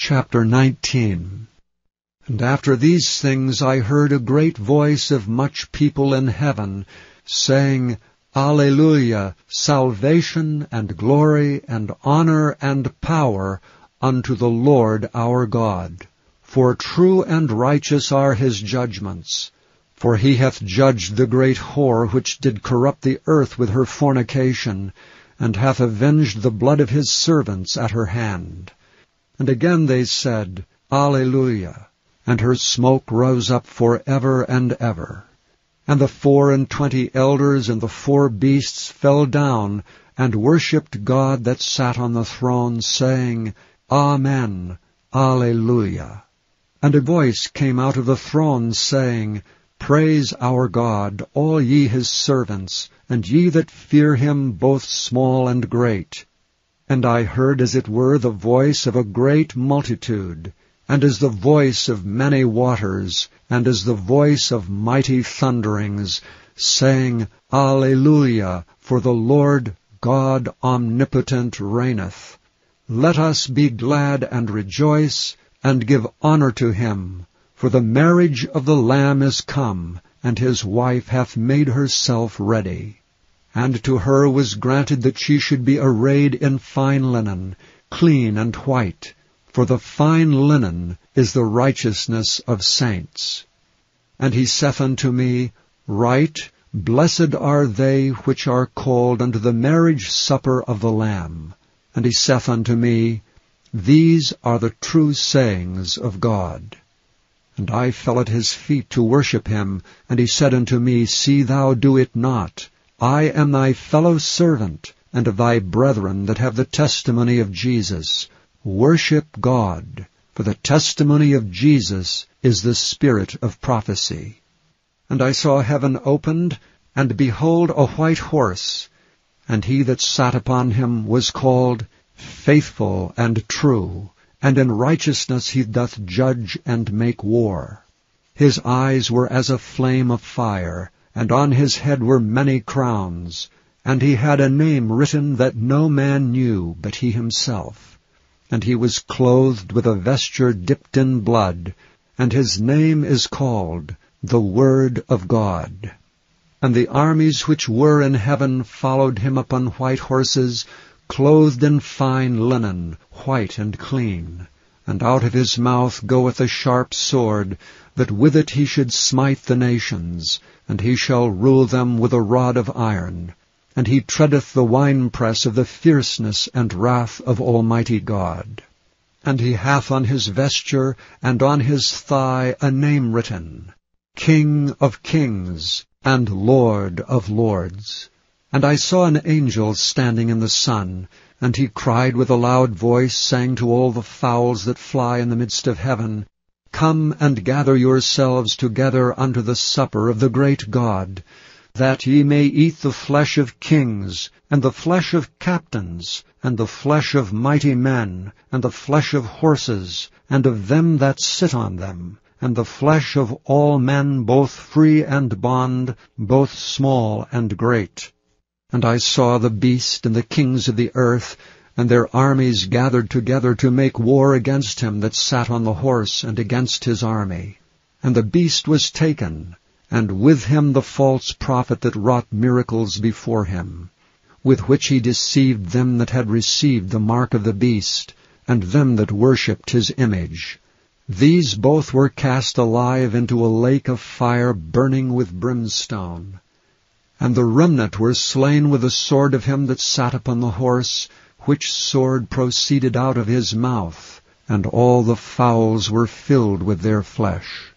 Chapter 19 And after these things I heard a great voice of much people in heaven, saying, Alleluia, salvation and glory and honor and power unto the Lord our God. For true and righteous are his judgments. For he hath judged the great whore which did corrupt the earth with her fornication, and hath avenged the blood of his servants at her hand. And again they said, Alleluia. And her smoke rose up for ever and ever. And the four and twenty elders and the four beasts fell down, and worshipped God that sat on the throne, saying, Amen, Alleluia. And a voice came out of the throne, saying, Praise our God, all ye his servants, and ye that fear him, both small and great. And I heard as it were the voice of a great multitude, and as the voice of many waters, and as the voice of mighty thunderings, saying, Alleluia, for the Lord God omnipotent reigneth. Let us be glad and rejoice, and give honor to him, for the marriage of the Lamb is come, and his wife hath made herself ready. And to her was granted that she should be arrayed in fine linen, clean and white, for the fine linen is the righteousness of saints. And he saith unto me, Write, Blessed are they which are called unto the marriage supper of the Lamb. And he saith unto me, These are the true sayings of God. And I fell at his feet to worship him, and he said unto me, See thou do it not. I am thy fellow servant, and of thy brethren that have the testimony of Jesus. Worship God, for the testimony of Jesus is the spirit of prophecy. And I saw heaven opened, and behold a white horse, and he that sat upon him was called Faithful and True, and in righteousness he doth judge and make war. His eyes were as a flame of fire, and on his head were many crowns, and he had a name written that no man knew but he himself. And he was clothed with a vesture dipped in blood, and his name is called the Word of God. And the armies which were in heaven followed him upon white horses, clothed in fine linen, white and clean. And out of his mouth goeth a sharp sword, that with it he should smite the nations, and he shall rule them with a rod of iron. And he treadeth the winepress of the fierceness and wrath of Almighty God. And he hath on his vesture and on his thigh a name written, King of kings and Lord of lords. And I saw an angel standing in the sun, and he cried with a loud voice, saying to all the fowls that fly in the midst of heaven, Come and gather yourselves together unto the supper of the great God, that ye may eat the flesh of kings, and the flesh of captains, and the flesh of mighty men, and the flesh of horses, and of them that sit on them, and the flesh of all men, both free and bond, both small and great. And I saw the beast and the kings of the earth, and their armies gathered together to make war against him that sat on the horse, and against his army. And the beast was taken, and with him the false prophet that wrought miracles before him, with which he deceived them that had received the mark of the beast, and them that worshipped his image. These both were cast alive into a lake of fire burning with brimstone. And the remnant were slain with the sword of him that sat upon the horse, which sword proceeded out of his mouth, and all the fowls were filled with their flesh.